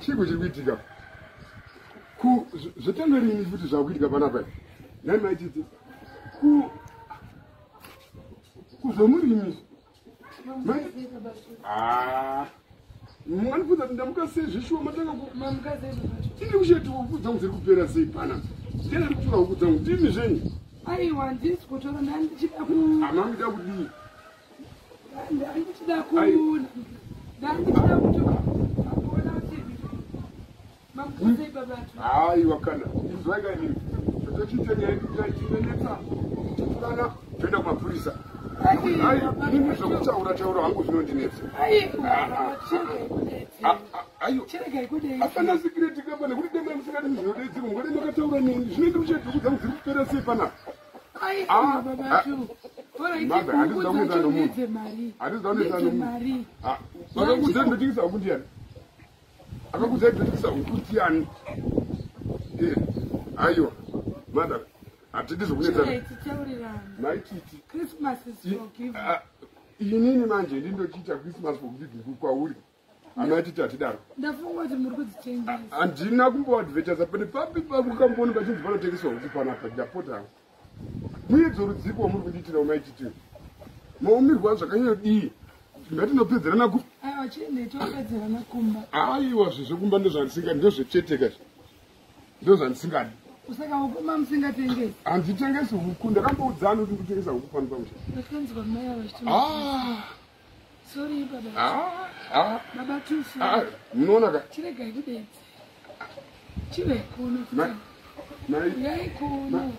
chiko chiri kuitika ku zvetanga rini futi zvakuitika panapa nai maititi ku kuzomurimi manipudza kuti ndamuka sei zvishuwa matanga tiri kucheti ukudza kuti dziri kupera sei pana? Ndena ri kutora ukudza kuti ndimi zvenyu aiwa ndisi kutora ndandichida ku hamangida kudii ndandichida ku ndandichida kuti akuona kuti haiwa kana izwaika inini totochiita nyaitinenetsa titurana toenda kumapurisa. Inini zvokutaura taura hangu zvinondinetsa hapana sikireti kapa nekuti dema musikati zvinodetsirwa ngode makataura nini? Zvinoita kuti chedhuku dzangu dziri kupera sei panapa aiwa babatu Mother, handisi kudakunetsa nomunhu. ndedze mari. Handisi kudakunetsa Ndedze nomunhu. mari. Akakudzai ndotengesa huku ndiani akakudzai ndotengesa huku ndiani aiwa mother hatidi zvokunetsa chirei titaurirana maititi christmas is forgiven. Ah, inini manje ndindochiita christmas forgiving kwauri. Amaititi hatidaro ndafunga kuti muri kudzitengesa handina kumboadvertisa pane papi pakambooni pachinzi panotengeswa huku panapa ndapota. Hangu muedzi rudziko wamuri kundiitira umaititi maumirwa zvakanyodii ngatinopedzerana ku aiwa chiine topedzerana kumba aiwa zvezvekumba ndozvandisingadi ndozvecheteka ndozvandisingadi. Saka ukuma musingatengesi. Handitengesi huku ndakamboudzana kuti ndikutengesa huku pano pamusha ndakanzwa mai vachiti Ah, sori baba. Ah, ah, tusu ah, munoona ka chiregai kudedzi chive kuno Ma- mai yai kuno